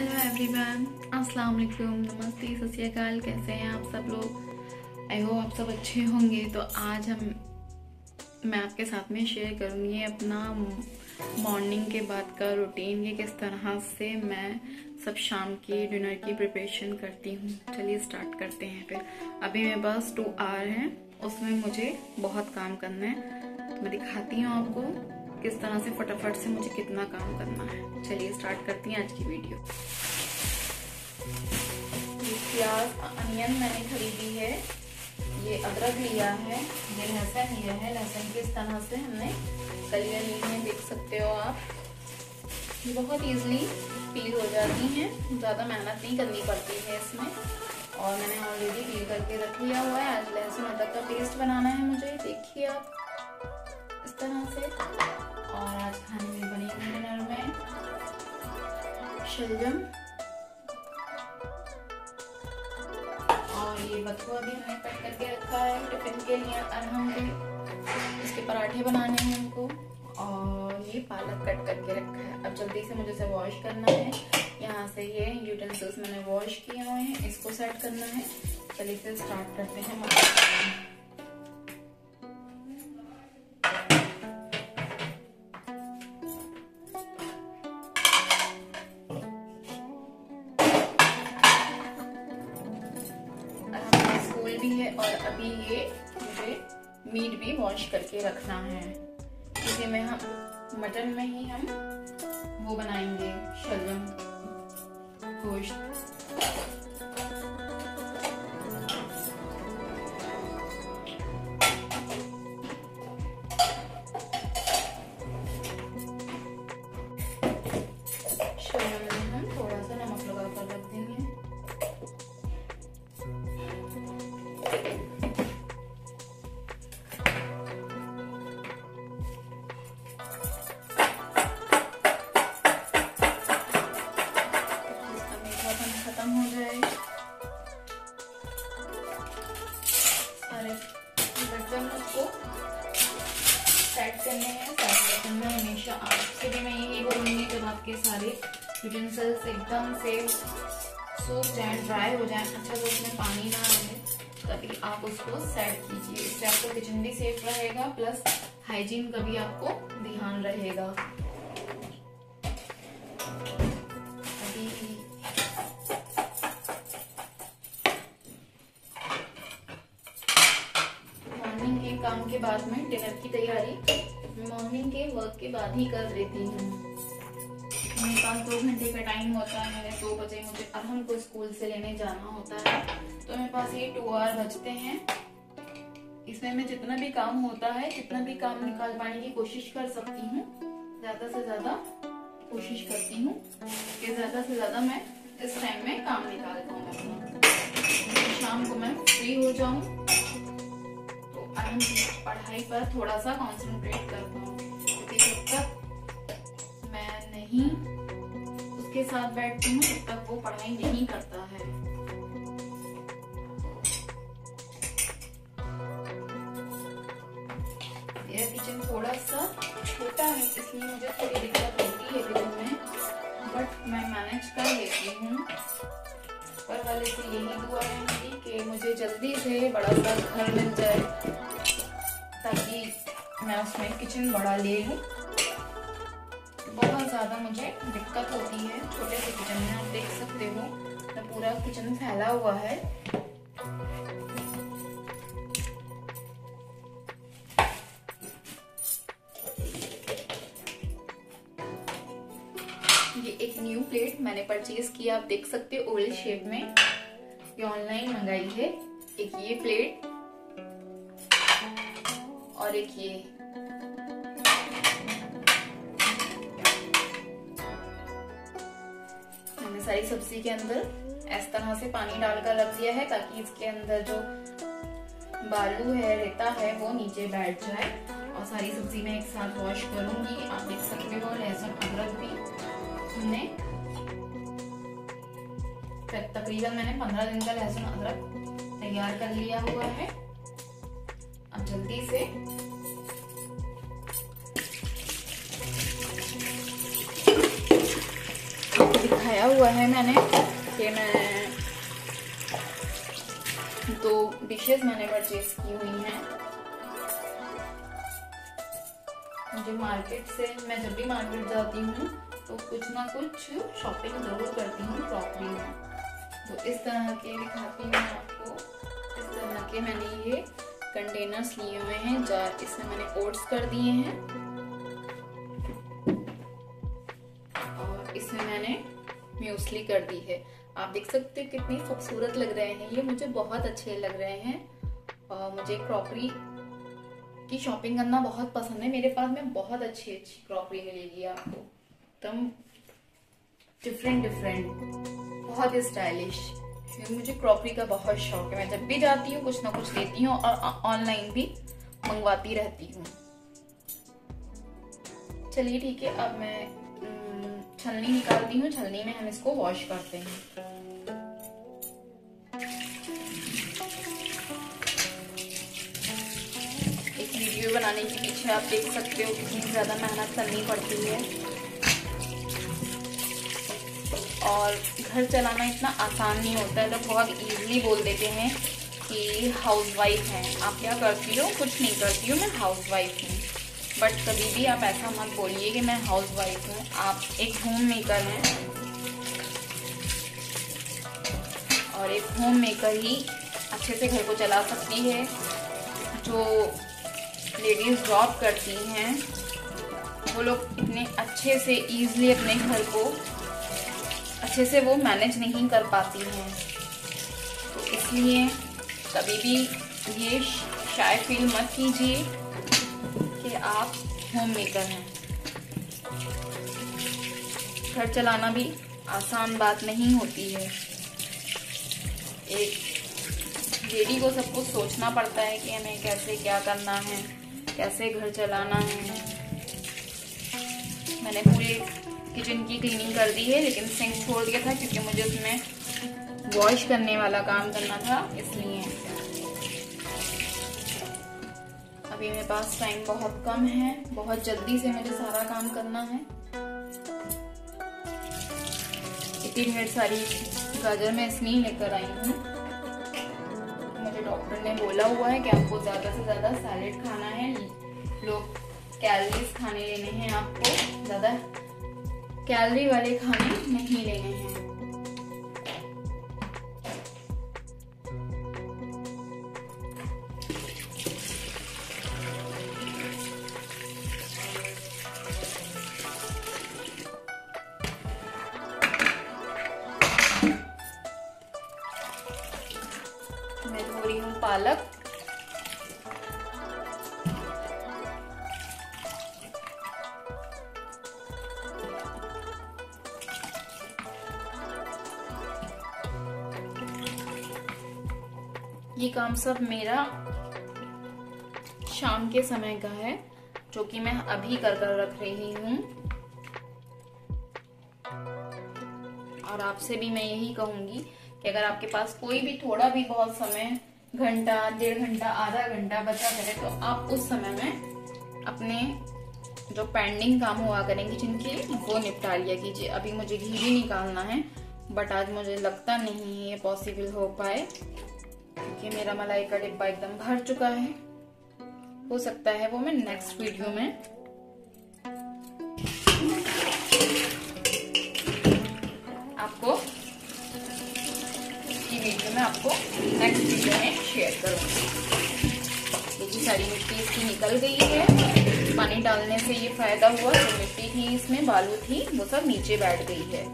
Hello everyone अस्सलाम वालेकुम नमस्ते सत श्रीकाल कैसे हैं आप सब लोग? आई होप आप सब अच्छे होंगे। तो आज हम, मैं आपके साथ में शेयर करूँगी अपना मॉर्निंग के बाद का रूटीन ये किस तरह से मैं सब शाम की डिनर की प्रिपरेशन करती हूँ। चलिए स्टार्ट करते हैं फिर। अभी मेरे पास टू आवर हैं। उसमें मुझे बहुत काम करना है। तो मैं दिखाती हूँ आपको। किस तरह से फटाफट से मुझे कितना काम करना है। चलिए स्टार्ट करती हैं आज की वीडियो प्याज, अनियन मैंने खरीदी है। ये अदरक लिया है। ये लहसुन लिया है। लहसुन किस तरह से हमने कलियाँ ली हैं, देख सकते हो आप। बहुत इजीली पील हो जाती हैं। ज़्यादा मेहनत नहीं करनी पड़ती है इसमें। और मैंने ऑलरेडी पील करके रख लिया हुआ है। आज लहसुन, अदरक का पेस्ट बनाना है मुझे। देखिए आप, इस तरह से। और आज खाने में बनेगी डिनर में शलजम और ये बथुआ भी हमने कट करके रखा है टिफ़िन के लिए अरहम के इसके पराठे बनाने हैं उनको और ये पालक कट करके रखा है। अब जल्दी से मुझे इसे वॉश करना है। यहाँ से ये यूटेंसिल्स मैंने वॉश किए हुए हैं, इसको सेट करना है। चलिए फिर स्टार्ट करते हैं मीट भी वॉश करके रखना है। इसी में हम, मटन में ही हम वो बनाएँगे शलगम गोश्त। सूख जाए ड्राई हो जाए अच्छा तो उसमें पानी ना रहे। तभी आप उसको सेट कीजिए। इससे आपका किचन भी सेफ़ रहेगा प्लस हाइजीन का भी आपको ध्यान रहेगा। काम के बाद में डिनर की तैयारी। मॉर्निंग के वर्क के बाद ही कर लेती हूँ। मेरे पास दो घंटे का टाइम होता है दो बजे मुझे अरहम को स्कूल से लेने जाना होता है। तो मेरे पास ये टू आवर बचते हैं। इसमें मैं जितना भी काम होता है, जितना भी काम निकाल पाने की कोशिश कर सकती हूँ, ज़्यादा से ज़्यादा कोशिश करती हूँ कि ज़्यादा से ज़्यादा मैं इस टाइम में काम निकाल पाऊँ। अपना शाम को मैं फ्री हो जाऊँ पढ़ाई पर थोड़ा सा कॉन्सेंट्रेट करता हूँ क्योंकि जब तक नहीं, उसके साथ बैठती हूँ तब तक वो पढ़ाई नहीं करता है। मेरा किचन थोड़ा सा छोटा है, इसलिए मुझे थोड़ी दिक्कत होती है किचन में बट मैं मैनेज कर लेती हूँ। पर वाले से यही दुआ है मेरी कि मुझे जल्दी से बड़ा सा घर मिल जाए, ताकि मैं उसमें किचन बड़ा ले लूँ। बहुत ज़्यादा मुझे दिक्कत होती है। छोटे से किचन में आप देख सकते हो तो पूरा किचन फैला हुआ है। ये एक न्यू प्लेट मैंने परचेज किया, आप देख सकते हो ओवल शेप में। ये ऑनलाइन मंगाई है। एक ये प्लेट और एक ये। सारी सब्ज़ी के अंदर इस तरह से पानी डालकर रख दिया है ताकि इसके अंदर जो बालू है, रेता है, वो नीचे बैठ जाए। और सारी सब्ज़ी मैं एक साथ वॉश करूँगी। आप देख सकते हो, लहसुन, अदरक भी हमने तकरीबन मैंने पंद्रह दिन का लहसुन, अदरक तैयार कर लिया हुआ है। अब जल्दी से हुआ है मैंने कि मैं दो डिशेस मैंने परचेज की हुई हैं। मुझे मार्केट से, मैं जब भी मार्केट जाती हूँ तो कुछ ना कुछ शॉपिंग ज़रूर करती हूँ क्रॉकरी में। तो इस तरह के दिखाती हूँ आपको। इस तरह के मैंने ये कंटेनर्स लिए हुए हैं, जार इसमें मैंने ओट्स कर दिए हैं। और इसमें मैंने म्यूसली कर दी है। आप देख सकते हो कितनी खूबसूरत लग रहे हैं। ये मुझे बहुत अच्छे लग रहे हैं। और मुझे क्रॉकरी की शॉपिंग करना बहुत पसंद है। मेरे पास में बहुत अच्छी अच्छी क्रॉकरी मिलेगी आपको। एकदम डिफरेंट डिफरेंट बहुत ही स्टाइलिश मुझे क्रॉकरी का बहुत शौक है। मैं जब भी जाती हूँ, कुछ ना कुछ लेती हूँ और ऑनलाइन भी मंगवाती रहती हूँ। चलिए ठीक है, अब मैं छलनी निकालती हूँ, छलनी में हम इसको वॉश करते हैं। एक वीडियो बनाने के पीछे आप देख सकते हो कितनी ज़्यादा मेहनत करनी पड़ती है। और घर चलाना इतना आसान नहीं होता है, लोग बहुत इजीली बोल देते हैं कि हाउस वाइफ हैं। आप क्या करती हो? कुछ नहीं करती हूँ, मैं हाउस वाइफ हूँ। बट कभी भी आप ऐसा मत बोलिए कि मैं हाउस वाइफ हूँ। आप एक होम मेकर हैं। और एक होम मेकर ही अच्छे से घर को चला सकती है, जो लेडीज़ जॉब करती हैं। वो लोग इतने अच्छे से ईज़िली अपने घर को अच्छे से वो मैनेज नहीं कर पाती हैं। तो इसलिए कभी भी ये शाय फील मत कीजिए। कि आप होम मेकर हैं। घर चलाना भी आसान बात नहीं होती है। एक लेडी को सब कुछ सोचना पड़ता है कि हमें कैसे क्या करना है, कैसे घर चलाना है। मैंने पूरे किचन की क्लीनिंग कर दी है, लेकिन सिंक छोड़ दिया था क्योंकि मुझे उसमें वॉश करने वाला काम करना था, इसलिए अभी मेरे पास टाइम बहुत कम है। बहुत जल्दी से मुझे सारा काम करना है। इतनी ढेर सारी गाजर मैं इसलिए लेकर आई हूँ। मुझे डॉक्टर ने बोला हुआ है कि आपको ज़्यादा से ज़्यादा सैलेड खाना है। लोग कैलरीज खाने लेने हैं आपको। ज़्यादा कैलरी वाले खाने नहीं लेने हैं। ये काम सब मेरा शाम के समय का है, जो कि मैं अभी कर कर रख रही हूँ। और आपसे भी मैं यही कहूँगी कि अगर आपके पास कोई भी थोड़ा भी बहुत समय, घंटा, डेढ़ घंटा, आधा घंटा बचा करे तो आप उस समय में अपने जो पेंडिंग काम हुआ करेंगे, जिनके वो निपटा लिया कीजिए। अभी मुझे घी भी निकालना है, बट आज मुझे लगता नहीं ये पॉसिबल हो पाए। क्योंकि मेरा मलाई का डिब्बा एकदम भर चुका है। हो सकता है वो मैं नेक्स्ट वीडियो में आपको की वीडियो में आपको नेक्स्ट वीडियो में शेयर करूँगी। देखिए, सारी मिट्टी इसकी निकल गई है। पानी डालने से ये फ़ायदा हुआ, जो मिट्टी थी इसमें, बालू थी, वो सब नीचे बैठ गई है।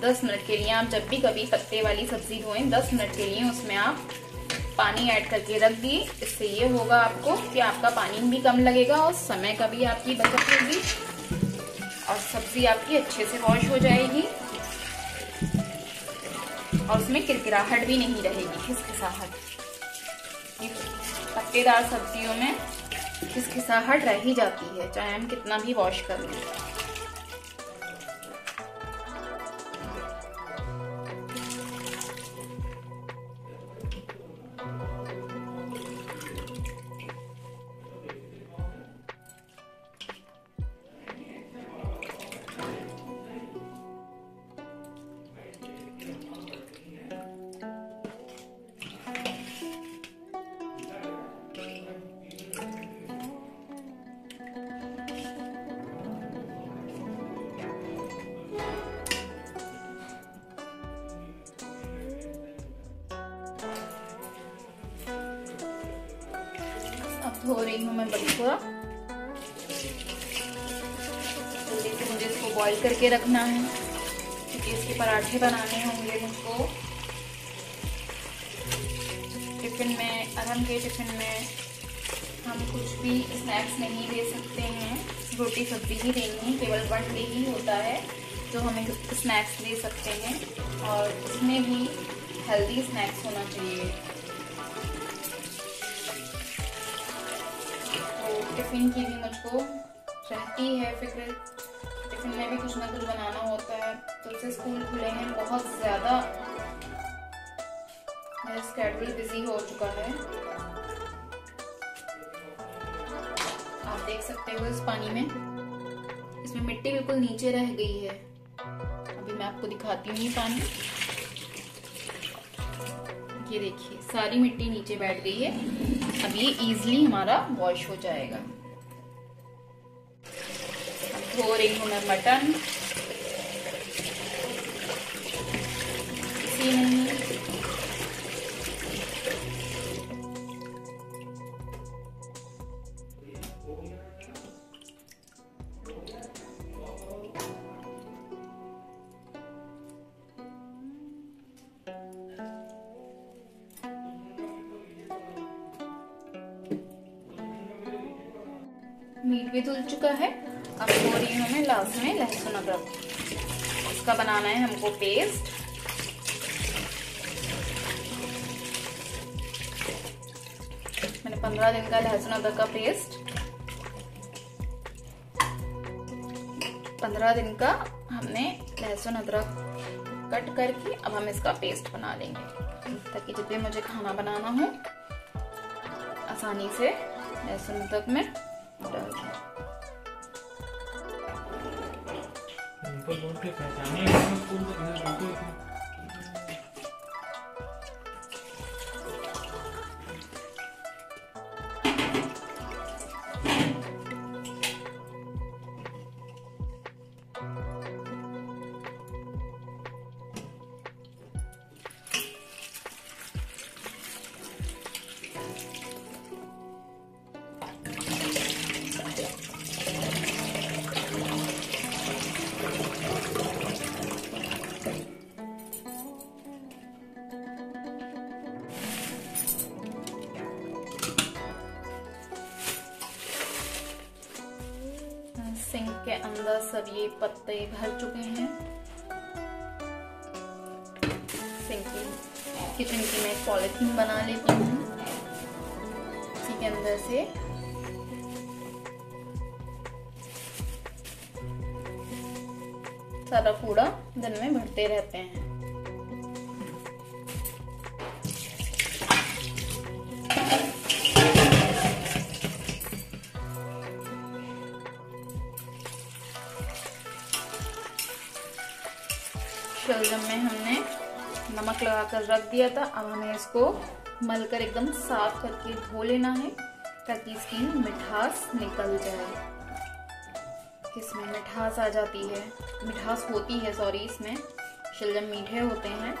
10 मिनट के लिए आप जब भी कभी पत्ते वाली सब्ज़ी धोएँ 10 मिनट के लिए उसमें आप पानी ऐड करके रख दिए। इससे ये होगा आपको कि आपका पानी भी कम लगेगा और समय का भी आपकी बचत होगी और सब्ज़ी आपकी अच्छे से वॉश हो जाएगी। और उसमें किरकिराहट भी नहीं रहेगी, खिसखिसाहट। पत्तेदार सब्जियों में खिसखिसाहट रह ही जाती है, चाहे हम कितना भी वॉश कर लें। धो रही हूँ मैं बड़ीपुरा जल्दी से मुझे इसको बॉईल करके रखना है, क्योंकि इसके पराठे बनाने होंगे मुझको। टिफ़िन में, अरहम के टिफ़िन में हम कुछ भी स्नैक्स नहीं दे सकते हैं। रोटी सब्ज़ी ही देनी है, केवल वन डे ही होता है, जो हमें स्नैक्स दे सकते हैं। और उसमें भी हेल्दी स्नैक्स होना चाहिए। टिफ़िन की भी मुझको रहती है फ़िक्र टिफ़िन में भी कुछ ना कुछ बनाना होता है। तो से स्कूल खुले हैं, बहुत ज़्यादा मेरा स्केड्यूल बिज़ी हो चुका है। आप देख सकते हो इस पानी में। इसमें मिट्टी बिल्कुल नीचे रह गई है। अभी मैं आपको दिखाती हूँ ये पानी। ये देखिए, सारी मिट्टी नीचे बैठ गई है। अब ये इजीली हमारा वॉश हो जाएगा। धो रही हूँ मैं मटन। पंद्रह दिन का लहसुन अदरक का पेस्ट पंद्रह दिन का हमने लहसुन अदरक कट करके अब हम इसका पेस्ट बना लेंगे। ताकि जब भी मुझे खाना बनाना हो, आसानी से लहसुन अदरक में डाल सिंक अंदर सब ये पत्ते भर चुके हैं। किचन की मैं पॉलिथीन बना लेती हूँ। इसी के अंदर से। सारा कूड़ा दिन में भरते रहते हैं। लगाकर रख दिया था। अब हमें इसको मलकर एकदम साफ़ करके धो लेना है, ताकि इसकी मिठास निकल जाए। इसमें मिठास आ जाती है। मिठास होती है सॉरी इसमें। शलजम मीठे होते हैं।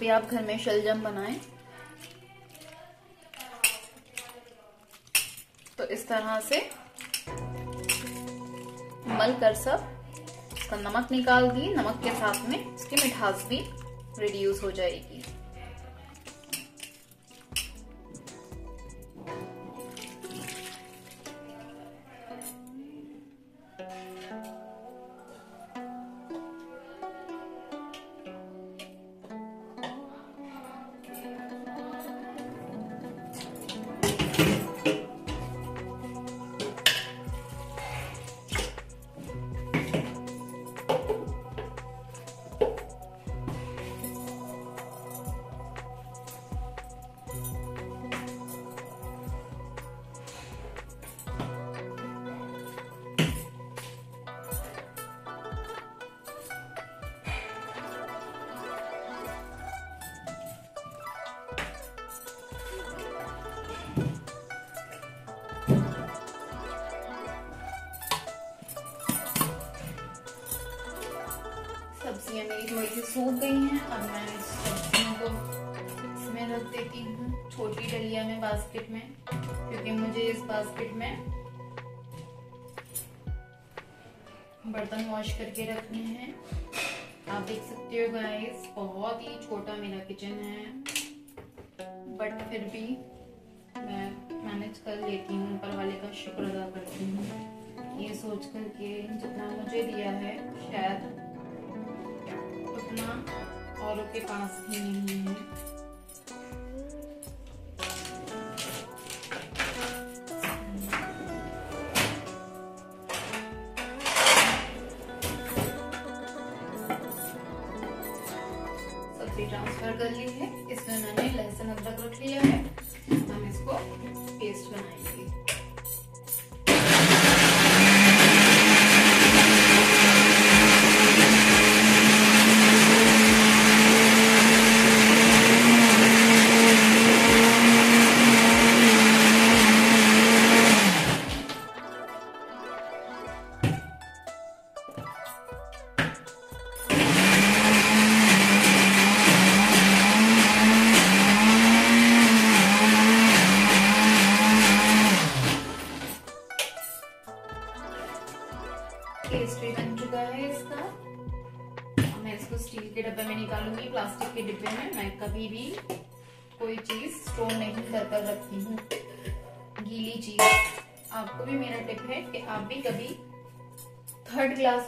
भी आप घर में शलजम बनाएँ। तो इस तरह से मल कर सब इसका नमक निकाल दी। नमक के साथ में इसकी मिठास भी रिड्यूस हो जाएगी। सूख गई हैं। अब मैं इस सब्जियों को इसमें रख देती हूँ, छोटी डलिया में बास्केट में, क्योंकि मुझे इस बास्केट में बर्तन वॉश करके रखने हैं। आप देख सकते हो गाइस बहुत ही छोटा मेरा किचन है। बट फिर भी मैं मैनेज कर लेती हूँ, ऊपर वाले का शुक्र अदा करती हूँ। ये सोच कर के जितना मुझे दिया है, शायद उतना औरों के पास ही नहीं है।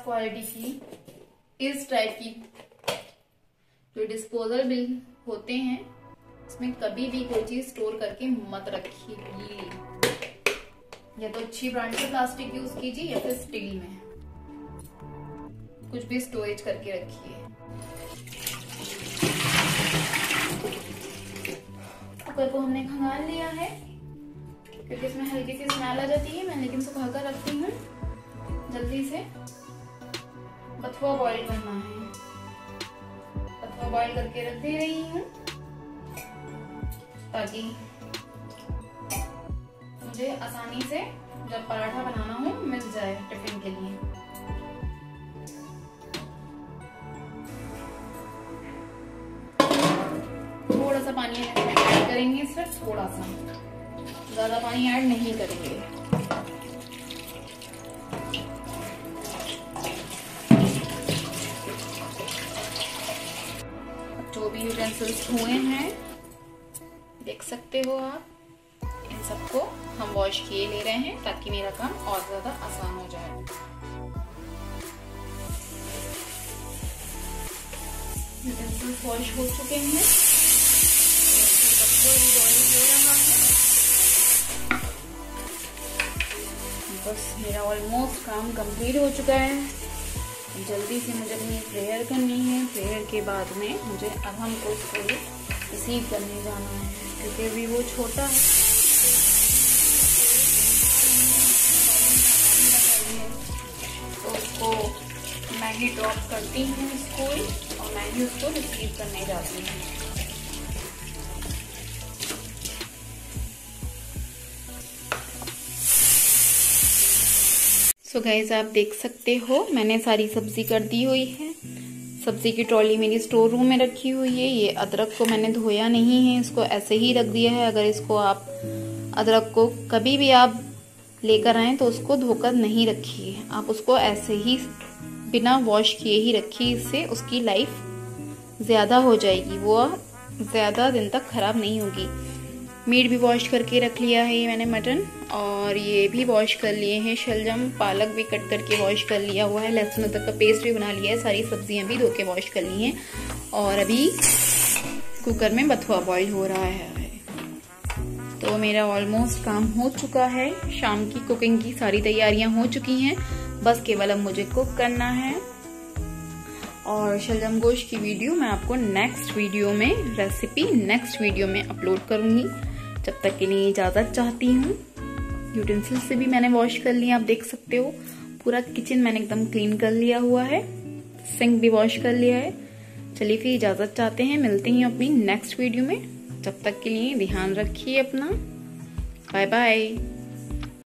थर्ड क्वालिटी की इस टाइप की जो डिस्पोजल बिल होते हैं उसमें कभी भी कोई चीज़ स्टोर करके मत रखिए। या तो अच्छी ब्रांड की प्लास्टिक यूज़ कीजिए या फिर स्टील में। कुछ भी स्टोरेज करके रखिए। कुकर को हमने खंगाल लिया है, क्योंकि इसमें हल्की सी स्मेल आ जाती है, मैं लेकिन सुखा कर रखती हूँ, जल्दी से। बथुआ बॉईल करना है। बथुआ बॉईल करके रख दे रही हूँ। ताकि मुझे आसानी से जब पराठा बनाना हो, मिल जाए टिफ़िन के लिए। थोड़ा सा पानी ऐड करेंगे सिर्फ़ थोड़ा सा। ज़्यादा पानी ऐड नहीं करेंगे। जो भी यूटेंसिल्स हुए हैं, देख सकते हो आप। इन सबको हम वॉश किए ले रहे हैं ताकि मेरा काम और ज़्यादा आसान हो जाए। वॉश हो चुके हैं। बस मेरा ऑलमोस्ट काम कंप्लीट हो चुका है। जल्दी से मुझे अपनी प्रेयर करनी है। प्रेयर के बाद में मुझे अब हमको उसको रिसीव करने जाना है, क्योंकि अभी वो छोटा है। तो उसको मैं ही ड्रॉप करती हूँ स्कूल और मैं ही उसको रिसीव करने जाती हूँ। सो so गाइज़ आप देख सकते हो, मैंने सारी सब्ज़ी कर दी हुई है। सब्ज़ी की ट्रॉली मेरी स्टोर रूम में रखी हुई है। ये अदरक को मैंने धोया नहीं है, इसको ऐसे ही रख दिया है। अगर इसको आप अदरक को कभी भी आप लेकर आए तो उसको धोकर नहीं रखिए। आप उसको ऐसे ही बिना वॉश किए ही रखिए, इससे उसकी लाइफ ज़्यादा हो जाएगी। वो ज़्यादा दिन तक ख़राब नहीं होगी। मीट भी वॉश करके रख लिया है ये मैंने मटन, और ये भी वॉश कर लिए हैं, शलजम, पालक भी कट करके वॉश कर लिया हुआ है लहसुन अदरक का पेस्ट भी बना लिया है, सारी सब्ज़ियाँ भी धो के वॉश कर ली हैं, और अभी कुकर में बथुआ बॉईल हो रहा है। तो मेरा ऑलमोस्ट काम हो चुका है, शाम की कुकिंग की सारी तैयारियाँ हो चुकी हैं, बस केवल अब मुझे कुक करना है, और शलजम गोश्त की वीडियो मैं आपको नेक्स्ट वीडियो में रेसिपी नेक्स्ट वीडियो में अपलोड करूँगी। जब तक के लिए इजाज़त चाहती हूँ। यूटेंसिल से भी मैंने वॉश कर लिया आप देख सकते हो। पूरा किचन मैंने एकदम क्लीन कर लिया हुआ है। सिंक भी वॉश कर लिया है। चलिए फिर इजाज़त चाहते हैं, मिलते हैं अपनी नेक्स्ट वीडियो में। जब तक के लिए ध्यान रखिए अपना। Bye bye